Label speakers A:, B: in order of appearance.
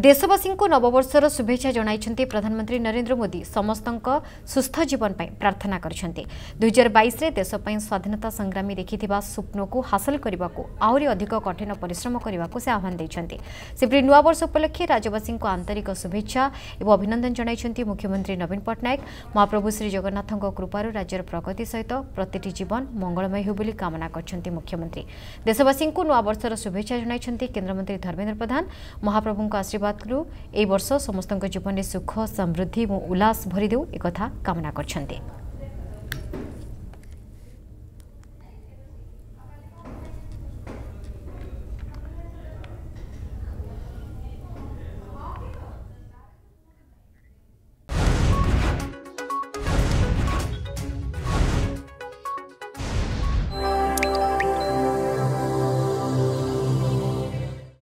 A: ଦେଶବାସୀଙ୍କୁ ନବବର୍ଷର ଶୁଭେଚ୍ଛା ଜଣାଇଛନ୍ତି ପ୍ରଧାନମନ୍ତ୍ରୀ ନରେନ୍ଦ୍ର ମୋଦି ସମସ୍ତଙ୍କ ସୁସ୍ଥ ଜୀବନ ପାଇଁ ପ୍ରାର୍ଥନା କରିଛନ୍ତି ଦୁଇହଜାର ବାଇଶରେ ଦେଶ ପାଇଁ ସ୍ୱାଧୀନତା ସଂଗ୍ରାମୀ ଦେଖିଥିବା ସ୍ୱପ୍ନକୁ ହାସଲ କରିବାକୁ ଆହୁରି ଅଧିକ କଠିନ ପରିଶ୍ରମ କରିବାକୁ ସେ ଆହ୍ୱାନ ଦେଇଛନ୍ତି ସେପରି ନୂଆବର୍ଷ ଉପଲକ୍ଷେ ରାଜ୍ୟବାସୀଙ୍କୁ ଆନ୍ତରିକ ଶୁଭେଚ୍ଛା ଏବଂ ଅଭିନନ୍ଦନ ଜଣାଇଛନ୍ତି ମୁଖ୍ୟମନ୍ତ୍ରୀ ନବୀନ ପଟ୍ଟନାୟକ ମହାପ୍ରଭୁ ଶ୍ରୀ ଜଗନ୍ନାଥଙ୍କ କୃପାରୁ ରାଜ୍ୟର ପ୍ରଗତି ସହିତ ପ୍ରତିଟି ଜୀବନ ମଙ୍ଗଳମୟ ହେଉ ବୋଲି କାମନା କରିଛନ୍ତି ମୁଖ୍ୟମନ୍ତ୍ରୀ ଦେଶବାସୀଙ୍କୁ ନୂଆବର୍ଷର ଶୁଭେଚ୍ଛା ଜଣାଇଛନ୍ତି କେନ୍ଦ୍ରମନ୍ତ୍ରୀ ଧର୍ମେନ୍ଦ୍ର ପ୍ରଧାନ ମହାପ୍ରଭୁଙ୍କ ଆଶୀର୍ବାଦ ଆଶୀର୍ବାଦରୁ ଏହି ବର୍ଷ ସମସ୍ତଙ୍କ ଜୀବନରେ ସୁଖ ସମୃଦ୍ଧି ଏବଂ ଉଲ୍ଲାସ ଭରିଦେଉ ଏକଥା କାମନା କରିଛନ୍ତି